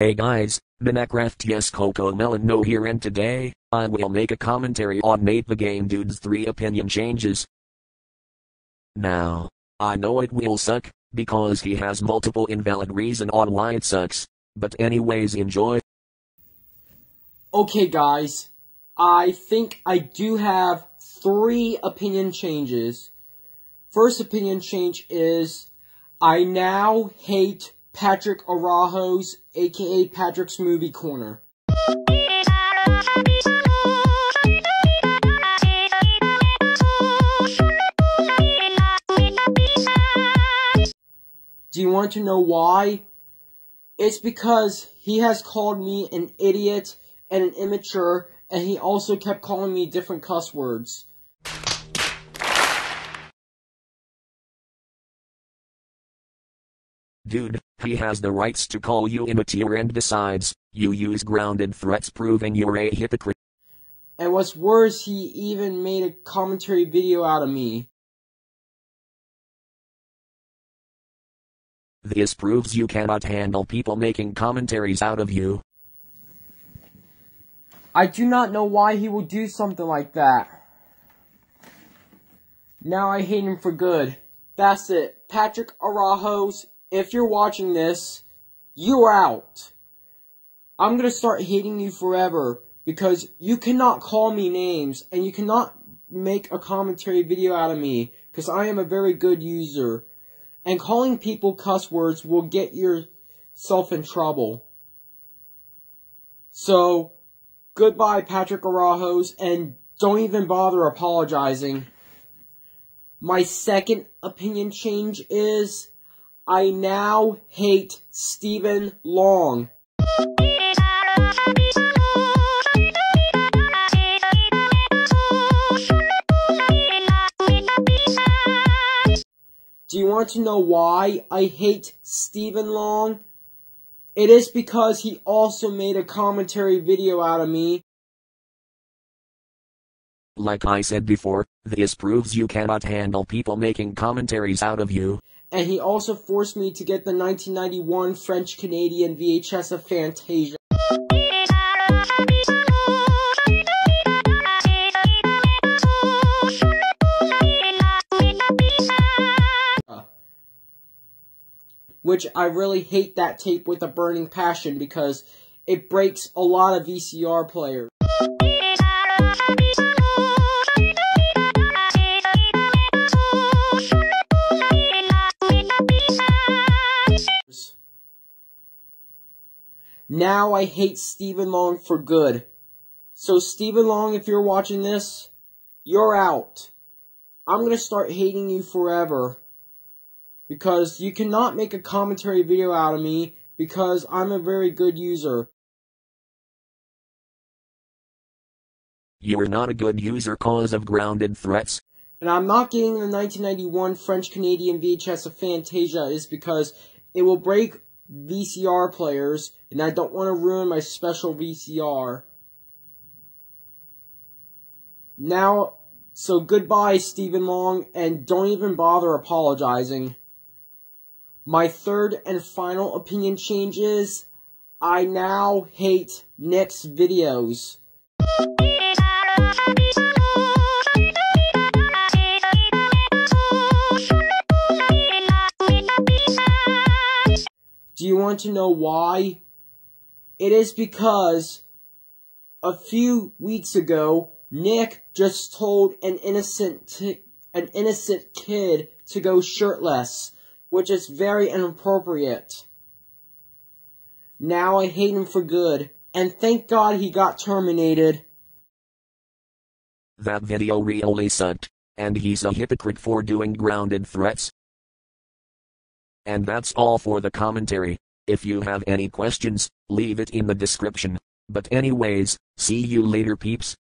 Hey guys, Minecraft yes CoComelon no here and today, I will make a commentary on Nate the Game Dude's 3 opinion changes. Now, I know it will suck, because he has multiple invalid reason on why it sucks, but anyways enjoy. Okay guys, I think I do have three opinion changes. First opinion change is, I now hate Patrick Araujo's, aka Patrick's Movie Corner. Do you want to know why? It's because he has called me an idiot and an immature, and he also kept calling me different cuss words. Dude, he has the rights to call you immature and besides, you use grounded threats proving you're a hypocrite. And what's worse, he even made a commentary video out of me. This proves you cannot handle people making commentaries out of you. I do not know why he would do something like that. Now I hate him for good. That's it. Patrick Araujo's, if you're watching this, you're out. I'm gonna start hating you forever because you cannot call me names and you cannot make a commentary video out of me because I am a very good user. And calling people cuss words will get yourself in trouble. So, goodbye Patrick Araujo's and don't even bother apologizing. My second opinion change is I now hate Stephen Long. Do you want to know why I hate Stephen Long? It is because he also made a commentary video out of me. Like I said before, this proves you cannot handle people making commentaries out of you. And he also forced me to get the 1991 French Canadian VHS of Fantasia. which I really hate that tape with a burning passion because it breaks a lot of VCR players. Now I hate Stephen Long for good. So Stephen Long, if you're watching this, you're out. I'm gonna start hating you forever because you cannot make a commentary video out of me because I'm a very good user. You are not a good user cause of grounded threats. And I'm not getting the 1991 French Canadian VHS of Fantasia is because it will break VCR players and I don't want to ruin my special VCR. Now, so goodbye Stephen Long and don't even bother apologizing. My third and final opinion change is I now hate Nick's videos. You want to know why? It is because a few weeks ago, Nick just told an innocent an innocent kid to go shirtless which is very inappropriate. Now I hate him for good, and thank God he got terminated. That video really sucked, and he's a hypocrite for doing grounded threats. And that's all for the commentary. If you have any questions, leave it in the description. But anyways, see you later peeps.